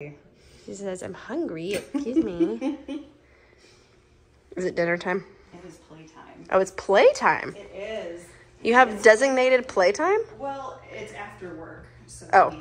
She says, I'm hungry. Excuse me. is it dinner time? It is playtime. Oh, it's playtime. It is. You have designated playtime? Well, it's after work. So Oh.